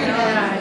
Ay.